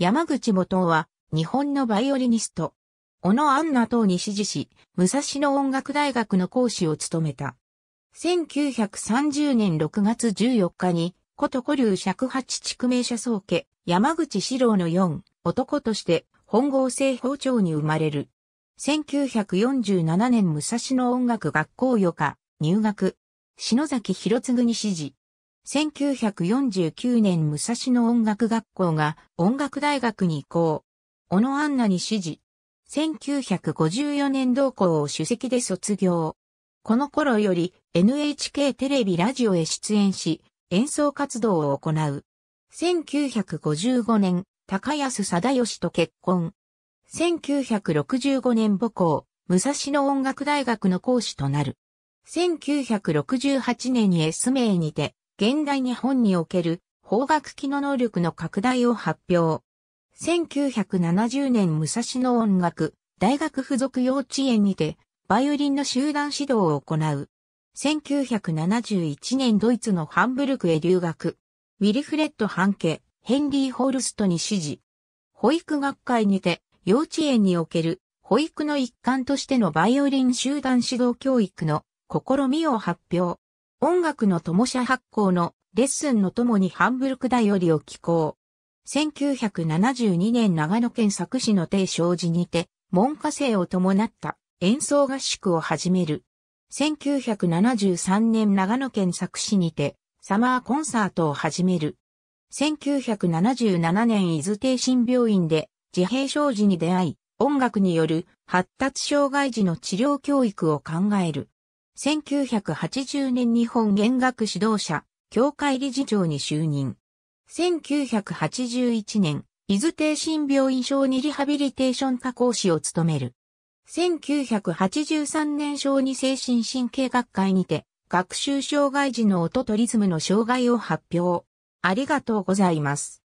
山口元は日本のバイオリニスト。小野アンナ等に指示し、武蔵野音楽大学の講師を務めた。1930年6月14日に、古都古流尺八地区名社宗家、山口四郎の4、男として、本郷西包丁に生まれる。1947年武蔵野音楽学校余暇、入学。篠崎博次に指示。1949年武蔵野音楽学校が音楽大学に移行。小野アンナに指示。1954年同校を主席で卒業。この頃より NHK テレビラジオへ出演し、演奏活動を行う。1955年、高安貞義と結婚。1965年母校、武蔵野音楽大学の講師となる。1968年に S 名にて、現代日本における法学機の能力の拡大を発表。1970年武蔵野音楽大学附属幼稚園にてバイオリンの集団指導を行う。1971年ドイツのハンブルクへ留学。ウィルフレッド・ハンケ、ヘンリー・ホールストに指示。保育学会にて幼稚園における保育の一環としてのバイオリン集団指導教育の試みを発表。音楽の友社発行のレッスンの友にハンブルク大よりを寄稿。1972年長野県佐久市の定正寺にて、門下生を伴った演奏合宿を始める。1973年長野県佐久市にて、サマーコンサートを始める。1977年伊豆定心病院で自閉症児に出会い、音楽による発達障害児の治療教育を考える。1980年日本弦楽指導者、協会理事長に就任。1981年、伊豆定心病院小児リハビリテーション科講師を務める。1983年小児精神神経学会にて、学習障害児の音とリズムの障害を発表。ありがとうございます。